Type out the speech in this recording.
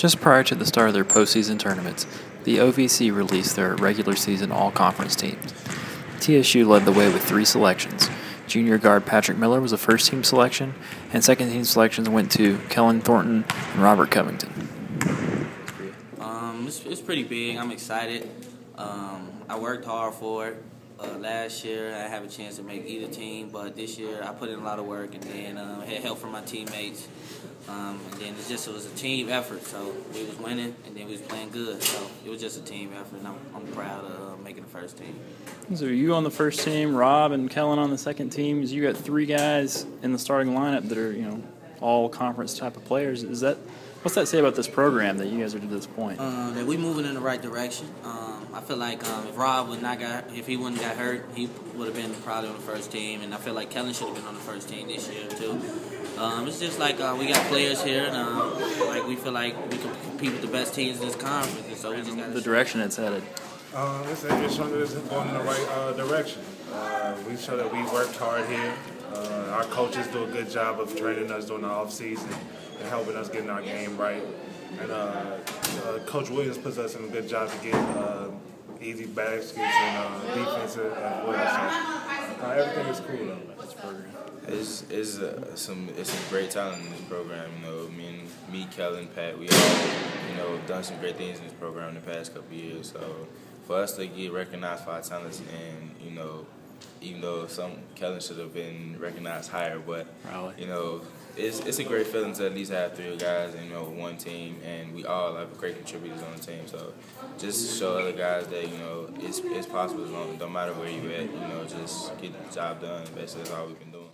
Just prior to the start of their postseason tournaments, the OVC released their regular season all conference teams. TSU led the way with three selections. Junior guard Patrick Miller was a first team selection, and second team selections went to Kellen Thornton and Robert Covington. Um, it's, it's pretty big. I'm excited. Um, I worked hard for it. Uh, last year, I have a chance to make either team, but this year I put in a lot of work and then uh, had help from my teammates. Um, and then it just it was a team effort. So we was winning, and then we was playing good. So it was just a team effort, and I'm, I'm proud of uh, making the first team. So you on the first team, Rob and Kellen on the second team. You got three guys in the starting lineup that are you know all conference type of players. Is that What's that say about this program that you guys are to this point? Uh, that we moving in the right direction. Um, I feel like um, if Rob would not got, if he wouldn't got hurt, he would have been probably on the first team, and I feel like Kellen should have been on the first team this year too. Um, it's just like uh, we got players here, and um, like we feel like we can compete with the best teams in this conference, and so we just got the direction it's headed. Uh, it's, it's showing that it's going in the right uh, direction. Uh, we show that we worked hard here. Uh, our coaches do a good job of training us during the off season and helping us getting our game right. And uh, uh, Coach Williams puts us in a good job to get easy baskets and defensive as well. So everything is cool though. This program. It's, it's uh, some it's some great talent in this program. You know, me and me, Kellen, Pat, we all you know done some great things in this program in the past couple years. So for us to get recognized for our talents and you know even though some Kellen should have been recognized higher, but really? you know, it's it's a great feeling to at least have three guys, you know, one team, and we all have great contributors on the team. So just show other guys that you know it's it's possible. As long, don't matter where you're at, you know, just get the job done. Basically, that's all we've been do.